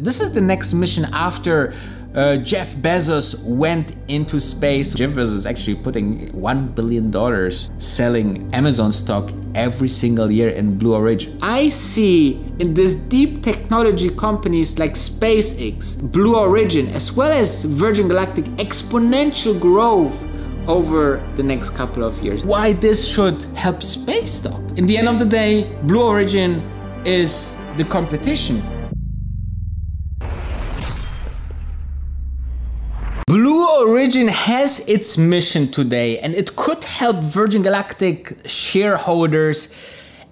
This is the next mission after uh, Jeff Bezos went into space. Jeff Bezos is actually putting $1 billion selling Amazon stock every single year in Blue Origin. I see in these deep technology companies like SpaceX, Blue Origin, as well as Virgin Galactic exponential growth over the next couple of years. Why this should help space stock? In the end of the day, Blue Origin is the competition Blue Origin has its mission today and it could help Virgin Galactic shareholders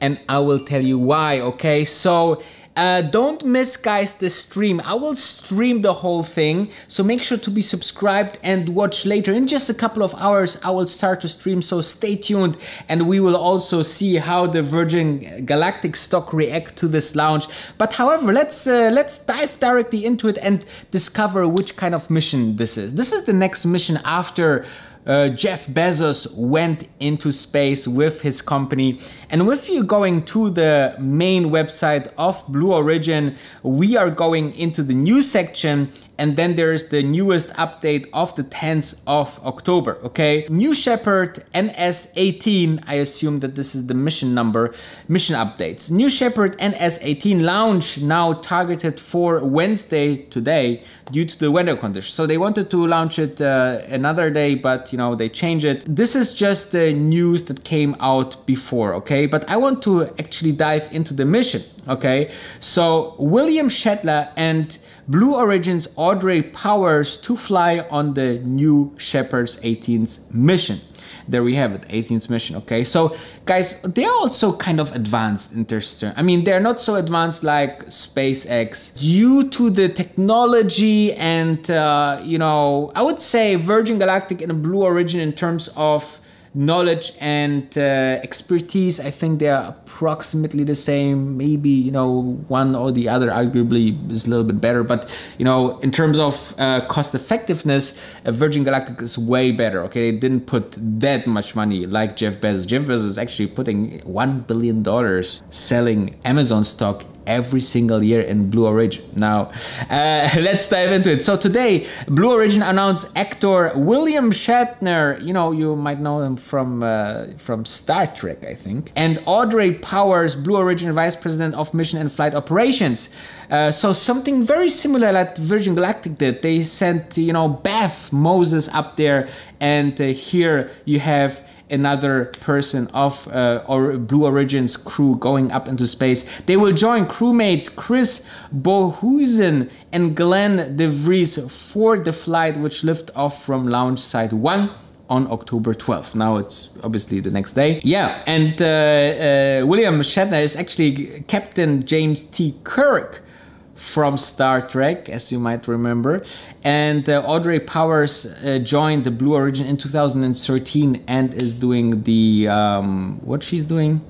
and I will tell you why, okay? So uh, don't miss, guys, the stream. I will stream the whole thing, so make sure to be subscribed and watch later. In just a couple of hours, I will start to stream, so stay tuned. And we will also see how the Virgin Galactic stock react to this launch. But however, let's uh, let's dive directly into it and discover which kind of mission this is. This is the next mission after uh, Jeff Bezos went into space with his company. And with you going to the main website of Blue Origin, we are going into the news section and then there's the newest update of the 10th of October, okay? New Shepard NS18, I assume that this is the mission number, mission updates. New Shepard NS18 launch now targeted for Wednesday today due to the weather conditions. So they wanted to launch it uh, another day, but you know, they change it. This is just the news that came out before, okay? But I want to actually dive into the mission, okay? So William Shatner and Blue Origin's Audrey Powers to fly on the new Shepard's 18th mission. There we have it, 18th mission, okay? So guys, they're also kind of advanced in their I mean, they're not so advanced like SpaceX due to the technology and, uh, you know, I would say Virgin Galactic and Blue Origin in terms of knowledge and uh, expertise, I think they are approximately the same. Maybe you know one or the other arguably is a little bit better, but you know in terms of uh, cost effectiveness, uh, Virgin Galactic is way better. Okay, they didn't put that much money like Jeff Bezos. Jeff Bezos is actually putting one billion dollars selling Amazon stock every single year in Blue Origin. Now, uh, let's dive into it. So today, Blue Origin announced actor William Shatner. You know, you might know him from uh, from Star Trek, I think. And Audrey Powers, Blue Origin Vice President of Mission and Flight Operations. Uh, so something very similar that Virgin Galactic did. They sent, you know, Beth Moses up there, and uh, here you have another person of uh, or Blue Origin's crew going up into space. They will join crewmates Chris Boshuizen and Glenn DeVries for the flight which lift off from launch site 1 on October 12th. Now it's obviously the next day. Yeah, and uh, uh, William Shatner is actually Captain James T. Kirk from Star Trek, as you might remember. And uh, Audrey Powers uh, joined the Blue Origin in 2013 and is doing the um, what she's doing.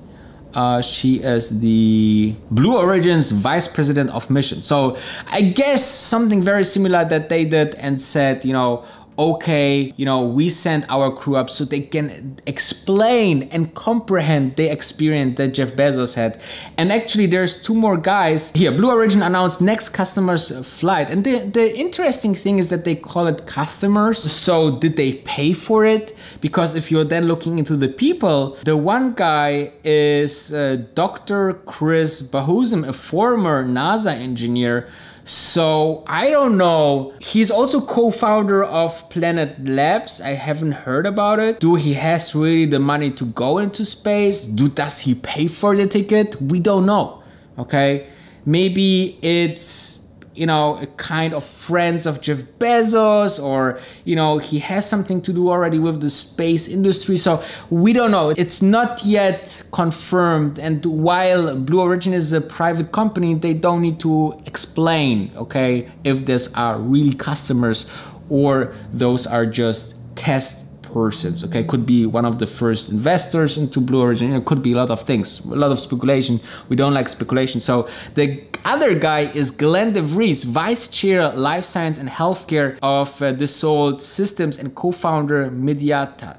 Uh, she is the Blue Origin's vice president of mission. So I guess something very similar that they did and said, you know, okay, you know, we send our crew up so they can explain and comprehend the experience that Jeff Bezos had. And actually, there's two more guys here. Blue Origin announced next customer's flight. And the, the interesting thing is that they call it customers. So did they pay for it? Because if you're then looking into the people, the one guy is uh, Dr. Chris Boshuizen, a former NASA engineer so I don't know. He's also co-founder of Planet Labs. I haven't heard about it. Do he has really the money to go into space? Do does he pay for the ticket? We don't know. Okay? Maybe it's you know, a kind of friends of Jeff Bezos, or, you know, he has something to do already with the space industry. So we don't know. It's not yet confirmed. And while Blue Origin is a private company, they don't need to explain, okay, if these are really customers or those are just test persons. Okay, could be one of the first investors into Blue Origin. It could be a lot of things, a lot of speculation. We don't like speculation. So the other guy is Glenn DeVries, Vice Chair Life Science and Healthcare of uh, Dassault Systems and co-founder Medidata.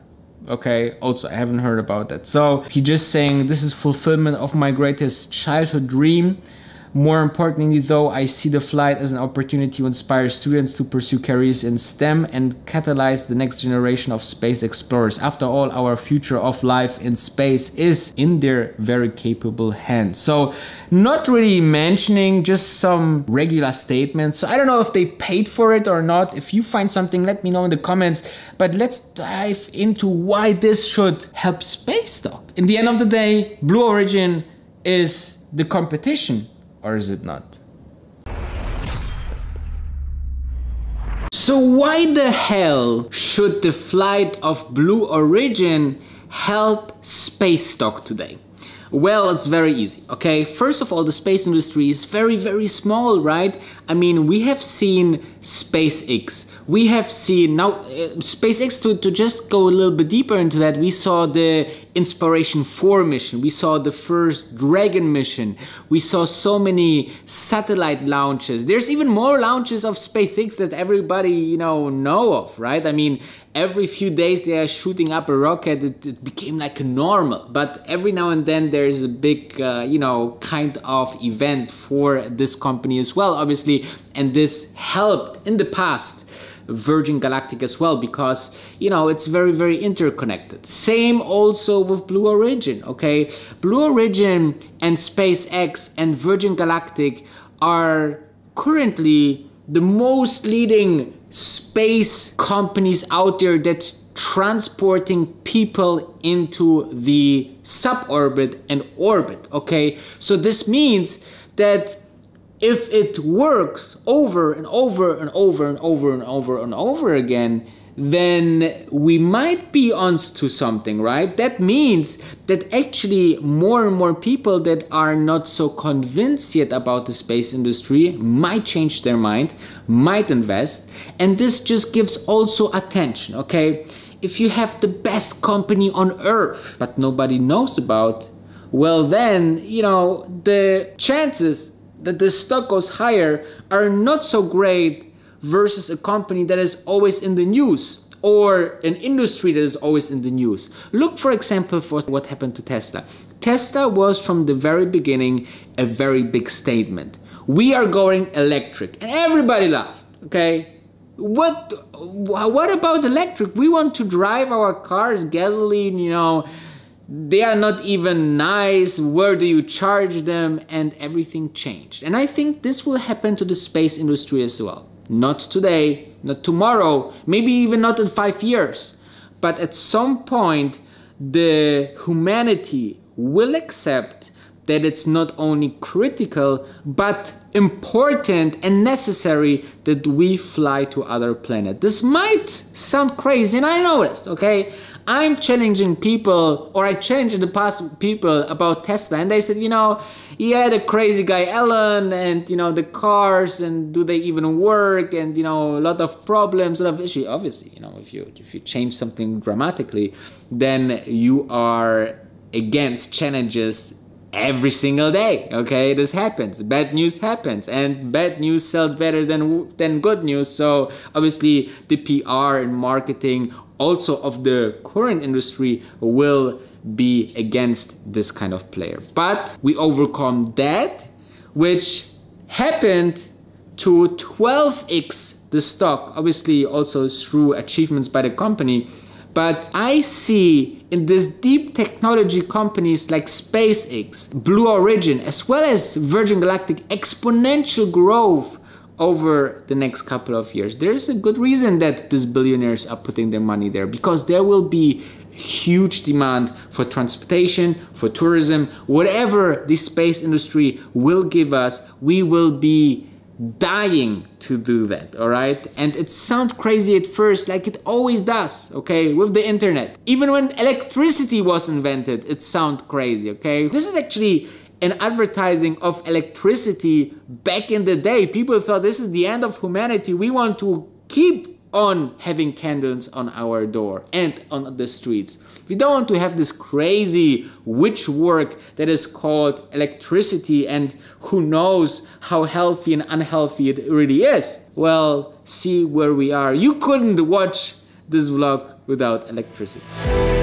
Okay, also I haven't heard about that. So he just saying this is fulfillment of my greatest childhood dream More importantly, though, I see the flight as an opportunity to inspire students to pursue careers in STEM and catalyze the next generation of space explorers. After all, our future of life in space is in their very capable hands. So, not really mentioning just some regular statements. So, I don't know if they paid for it or not. If you find something, let me know in the comments. But let's dive into why this should help space stock. In the end of the day, Blue Origin is the competition or is it not? So why the hell should the flight of Blue Origin help space stock today? Well, it's very easy, okay? First of all, the space industry is very, very small, right? I mean, we have seen SpaceX. We have seen now uh, SpaceX to, to just go a little bit deeper into that. We saw the Inspiration 4 mission. We saw the first Dragon mission. We saw so many satellite launches. There's even more launches of SpaceX that everybody, you know, know of, right? I mean, every few days they are shooting up a rocket. It, it became like a normal. But every now and then there's a big, uh, you know, kind of event for this company as well, obviously. And this helped in the past Virgin Galactic as well because you know it's very very interconnected. Same also with Blue Origin, okay? Blue Origin and SpaceX and Virgin Galactic are currently the most leading space companies out there that's transporting people into the suborbit and orbit, okay? So this means that if it works over and over and over and over and over and over again, then we might be onto something, right? That means that actually more and more people that are not so convinced yet about the space industry might change their mind, might invest, and this just gives also attention, okay? If you have the best company on earth, but nobody knows about, well, then, you know, the chances that the stock goes higher are not so great versus a company that is always in the news or an industry that is always in the news. Look, for example, for what happened to Tesla. Tesla was from the very beginning a very big statement. We are going electric, and everybody laughed. Okay, what what about electric? We want to drive our cars gasoline, you know, they are not even nice where do you charge them and everything changed. And i think this will happen to the space industry as well. Not today not tomorrow maybe even not in 5 years. But at some point the humanity will accept that it's not only critical but important and necessary that we fly to other planet. This might sound crazy and i know this okay I'm challenging people, or I challenged in the past people about Tesla, and they said, you know, yeah, the crazy guy Elon, and you know, the cars, and do they even work, and you know, a lot of problems, a lot of issues. Obviously, you know, if you if you change something dramatically, then you are against challenges every single day okay? This happens. Bad news happens. And bad news sells better than than good news. So obviously the pr and marketing also of the current industry will be against this kind of player. But we overcome that, which happened to 12x the stock, obviously also through achievements by the company. But I see in these deep technology companies like SpaceX, Blue Origin, as well as Virgin Galactic, exponential growth over the next couple of years. There's a good reason that these billionaires are putting their money there because there will be huge demand for transportation, for tourism, whatever the space industry will give us, we will be dying to do that, all right? And it sounds crazy at first, like it always does, okay, with the internet. Even when electricity was invented, it sounds crazy, okay? This is actually an advertising of electricity back in the day. People thought this is the end of humanity. We want to keep on having candles on our door and on the streets. We don't want to have this crazy witch work that is called electricity and who knows how healthy and unhealthy it really is. Well, see where we are. You couldn't watch this vlog without electricity.